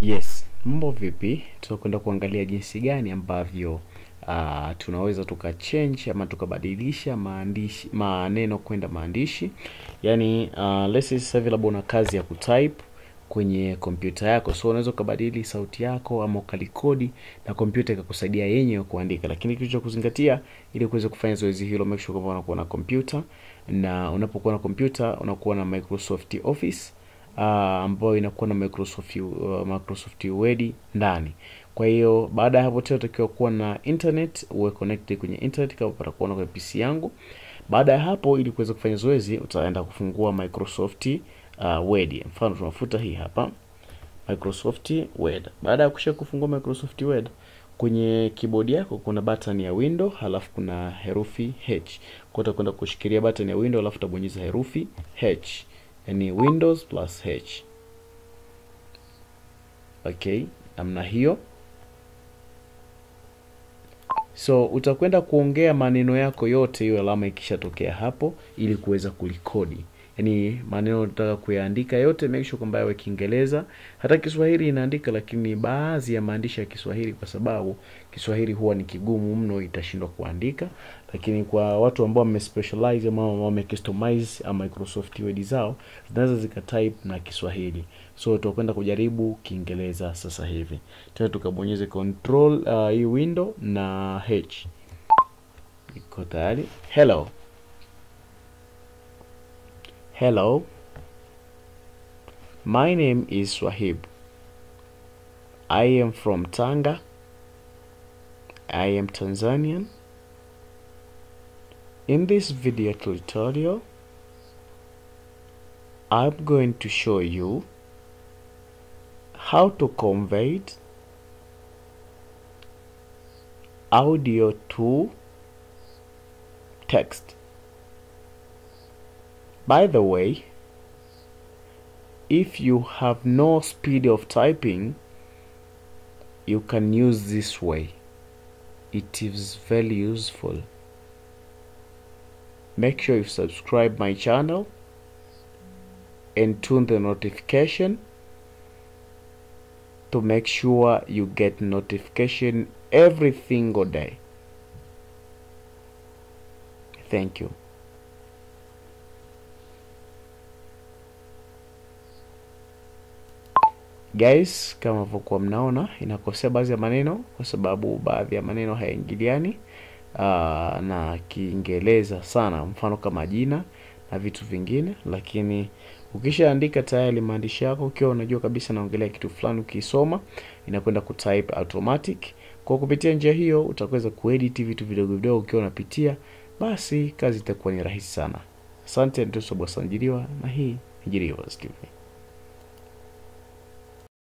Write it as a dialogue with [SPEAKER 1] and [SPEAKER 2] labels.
[SPEAKER 1] Yes, mambo vipi? Tutakwenda kuangalia jinsi gani ambavyo uh, tunaweza tuka change ama tukabadilisha maandishi maneno kwenda maandishi. Yaani uh, let's say sasa hivi labda una kazi ya kutype kwenye kompyuta yako, so unaweza ukabadili sauti yako ama ukalikodi na kompyuta ikakusaidia yenyewe kuandika. Lakini kitu cha kuzingatia ili kuweza kufanya zoezi hilo, make sure kwamba unakuwa na kompyuta, na unapokuwa na kompyuta unakuwa na Microsoft Office uh, ambayo inakuwa na Microsoft uh, Microsoft Word ndani. Kwa hiyo baada ya hapo tena utakiwa kuwa na internet, uwe connected kwenye internet kama kuona kwenye PC yangu. Baada ya hapo, ili kuweza kufanya zoezi, utaenda kufungua Microsoft uh, Word. Mfano tunafuta hii hapa Microsoft Word. Baada ya kusha kufungua Microsoft Word, kwenye keyboard yako kuna button ya window, halafu kuna herufi H. Kwa utakwenda kushikilia button ya window, halafu utabonyeza herufi H, yani Windows plus H. Okay, namna hiyo. So utakwenda kuongea maneno yako yote, hiyo alama ikishatokea hapo, ili kuweza kulikodi. Yaani maneno unataka kuyaandika yote, make sure kwamba yawe Kiingereza. Hata Kiswahili inaandika, lakini baadhi ya maandishi ya Kiswahili, kwa sababu Kiswahili huwa ni kigumu mno, itashindwa kuandika. Lakini kwa watu ambao wamespecialize ama wamecustomize Microsoft Word zao, zinaweza zikatype na Kiswahili. So tutakwenda kujaribu Kiingereza sasa hivi. Tena tukabonyeze control uh, hii window na H. Iko tayari. Hello. Hello. My name is Swahib. I am from Tanga. I am Tanzanian. In this video tutorial, I'm going to show you how to convert audio to text. By the way, if you have no speed of typing, you can use this way. It is very useful. Make sure you subscribe my channel and turn the notification to make sure you get notification every single day. Thank you. Guys, kama vokuwa mnaona inakosea baadhi ya maneno kwa sababu baadhi ya maneno hayaingiliani uh, na Kiingereza sana, mfano kama jina na vitu vingine, lakini ukishaandika tayari maandishi yako, ukiwa unajua kabisa naongelea kitu fulani, ukisoma inakwenda kutype automatic. Kwa kupitia njia hiyo utaweza kuedit vitu vidogo vidogo ukiwa unapitia, basi kazi itakuwa ni rahisi sana. Asante, ndio Bwana na hii ni.